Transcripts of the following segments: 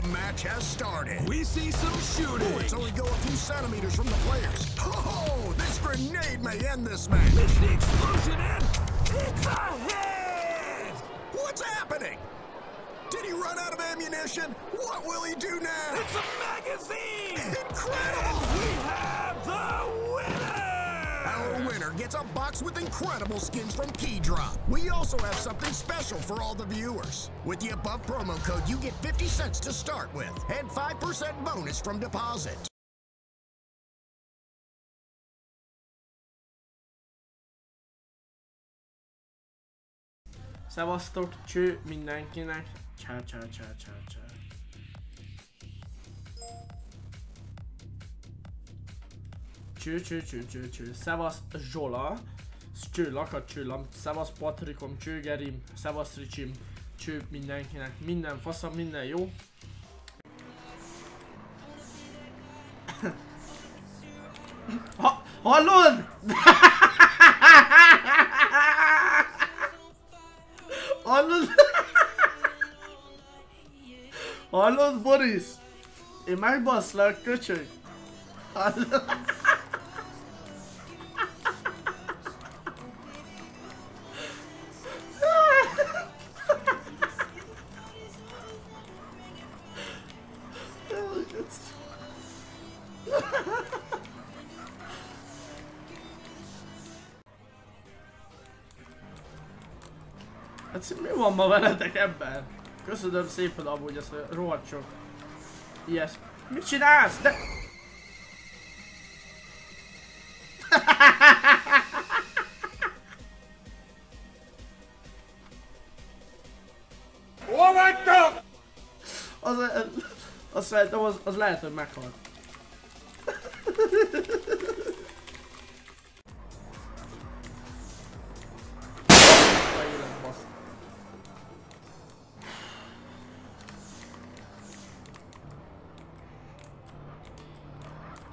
The match has started. We see some shooting. Oh, Bullets only go a few centimeters from the players. Oh, this grenade may end this match. It's the explosion and it's a hit! What's happening? Did he run out of ammunition? What will he do now? It's a magazine! Incredible! We have the winner! Gets a box with incredible skins from Keydrop. We also have something special for all the viewers. With the above promo code, you get 50 cents to start with and 5% bonus from deposit. Szevasztok, cső mindenkinek. Csá, csá, csá, csá, csá. Cső, cső, cső, cső, cső. Szevasz Zsola. Cső, lakat cső, lam. Szevasz Patrikom, cső Gerim. Szevasz Ricsim. Cső mindenkinek. Minden faszam, minden jó. Ha, hallod? Hallod? Hallod, Boris? Én megbaszlak, köcsög. Hallod? Hát mi van ma veletek ebben? Köszönöm szépen amúgy ezt a rohadt sok. Ilyes. Mit csinálsz? De... Hol vagytok? Az, az, szerintem az, az lehet, hogy meghalt.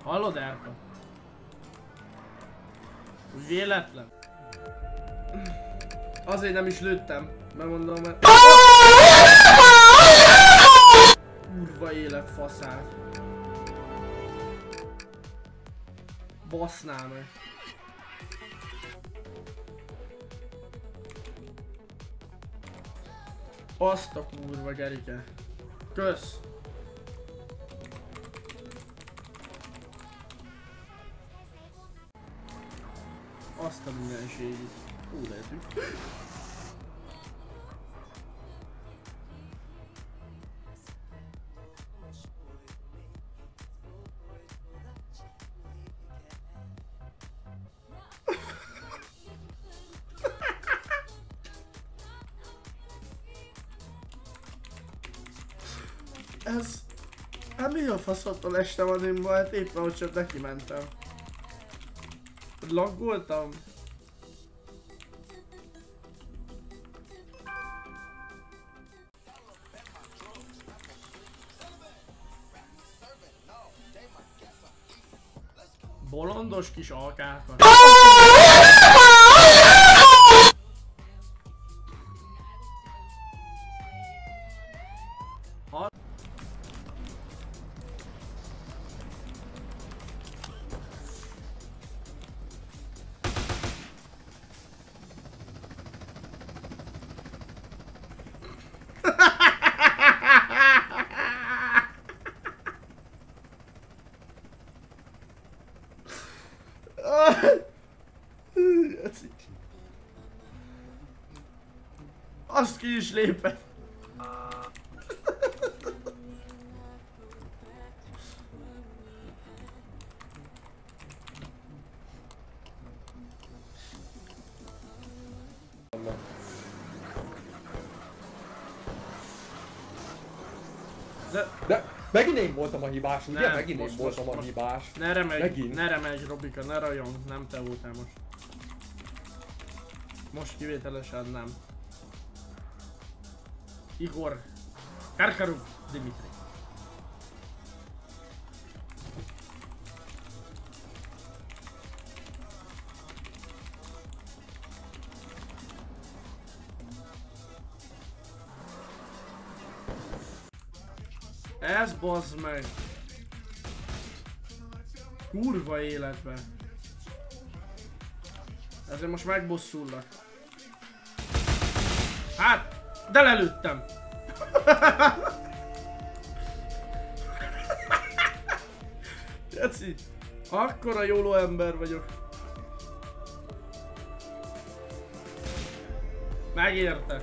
Hallod, Erka? Véletlen. Azért nem is lőttem, mert mondom, mert... Kurva élet faszát. Basznál meg. Azt a kurva Gerike. Kösz. Azt a mindenségit. Hú, lehetünk. Ez... Hát mi a faszottól estem az én hát éppen hogy csak neki mentem. Laggoltam? Bolondos kis alkákat. Azt ki is lépett. De De megint én voltam a hibás, ugye? Nem, megint most- én voltam most- a most- hibás. ne remegj, Megint? ne remegj Robika, ne rajong, nem te voltál most. Most kivételesen nem. Igor Karkaruk Dimitri. Ez bazd meg. Kurva életbe. Ezért most megbosszullak. Hát, de lelőttem. Geci, akkora jóló ember vagyok. Megérte.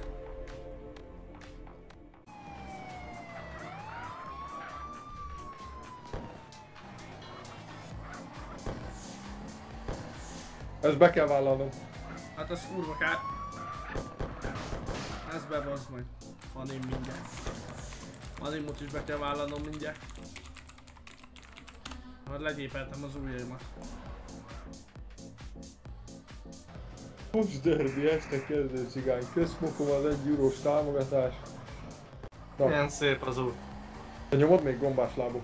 Ezt be kell vállalnom. Hát az kurva kár. Ez bebazd meg. Anim mindjárt. Animot is be kell vállalnom mindjárt. Majd legyépeltem az ujjaimat. Pucs derbi, este kezdő cigány. Közmukom az egy eurós támogatás. Na, Milyen szép az út. te nyomod még gombás lábú?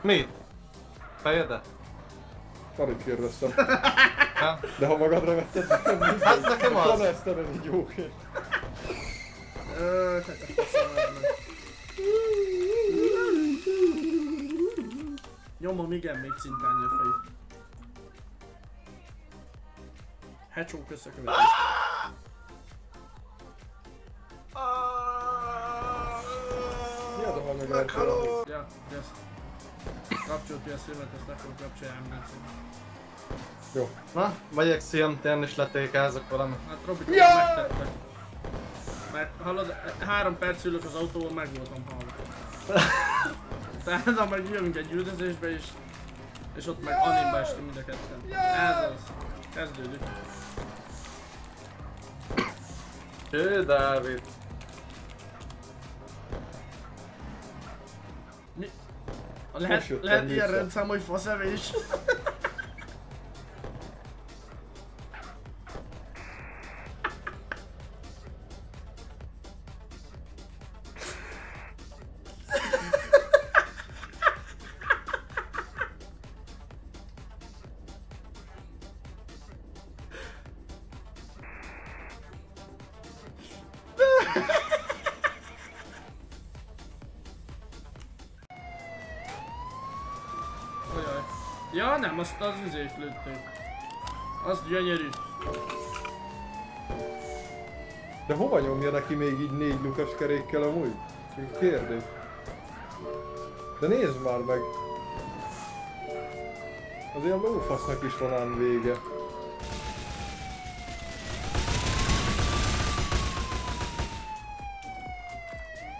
Mit? Fejedet? Alig kérdeztem. Ha? De ha magadra vetted, nekem mindegy. Hát nekem az. Taneztem ez így jóként. Öööö, Nyomom, igen, még cintány a fej. Hecsó köszökövetés. Mi az a van meg elfelelő? Ja, yes. Kapcsolt ki a szívet, ezt ne fogom kapcsolni, Jó. Na, megyek szintén és letékázok valami. Hát Robi, Ja! megtette. Mert hallod, három perc ülök az autóban, meg voltam halva. Tehát ha meg jövünk egy üldözésbe is, és ott meg animba estünk mind a ketten. Ez az. Kezdődik. Ő, Dávid. Mi? Lehet, lehet ilyen rendszám, hogy faszevés. Ja nem, azt az üzét lőtték. Az gyönyörű. De hova nyomja neki még így négy lukas kerékkel amúgy? Csak kérdés. De nézd már meg! Azért a lófasznak is van ám vége.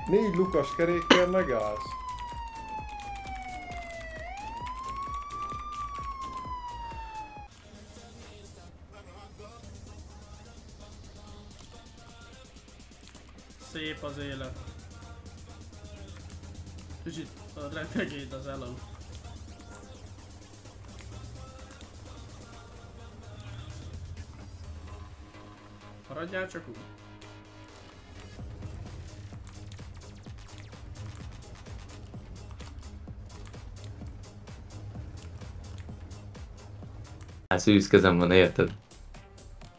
Négy lukas kerékkel megállsz. Szép az élet. Kicsit a retegét az elem. Maradjál csak úgy. Hát szűz kezem van, érted?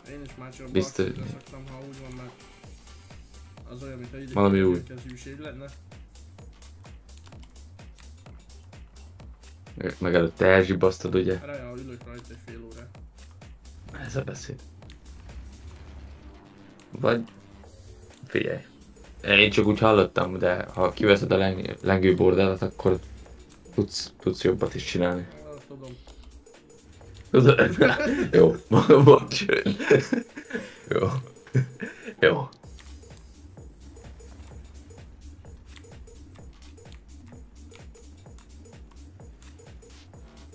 Én is már csak Biztos. Szoktam, ha úgy van, mert az olyan, mintha ide Valami új. kezűség lenne. Meg- előtte elzsibasztod, ugye? A ülök rajta egy fél órát. Ez a beszéd. Vagy... Figyelj. Én csak úgy hallottam, de ha kiveszed a leng lengőbordálat, akkor tudsz, tudsz jobbat is csinálni. Tudom. Jó, bocs. Jó. Jó.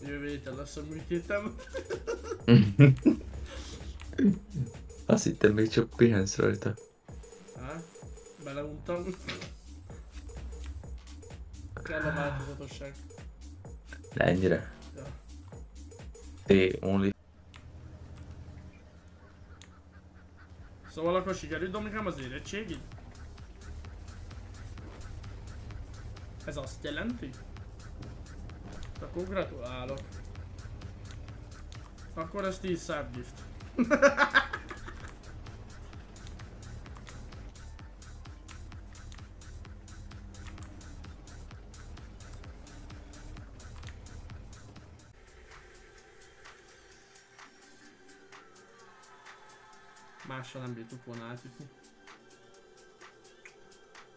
Jövő héten lesz a műtétem. Azt hittem még csak pihensz rajta. Há? Beleuntam. Kell a változatosság. De ennyire. Ja. Té, only. Szóval akkor sikerült Dominikám az érettségid? Ez azt jelenti? Akkor gratulálok. Akkor ez 10 száp gift. Mással nem bírtuk volna átütni.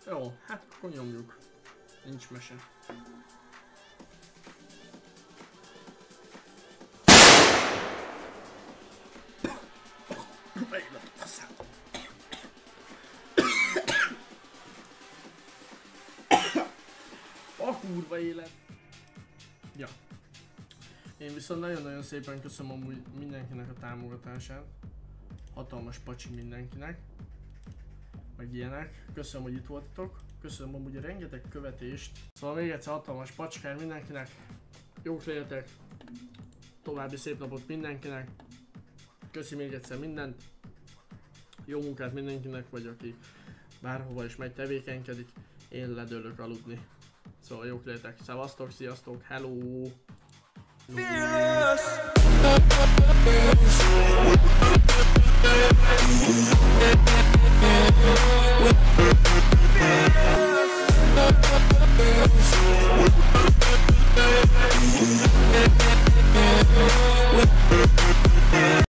Jó, hát akkor nyomjuk. Nincs mese. Kurva élet. Ja. Én viszont nagyon-nagyon szépen köszönöm amúgy mindenkinek a támogatását. Hatalmas pacsi mindenkinek. Meg ilyenek. Köszönöm, hogy itt voltatok. Köszönöm amúgy a rengeteg követést. Szóval még egyszer hatalmas pacskár mindenkinek. Jók legyetek. További szép napot mindenkinek. Köszi még egyszer mindent. Jó munkát mindenkinek, vagy aki bárhova is megy tevékenykedik. Én ledőlök aludni. Szóval jók létek. Szevasztok, sziasztok, hello! Fearless.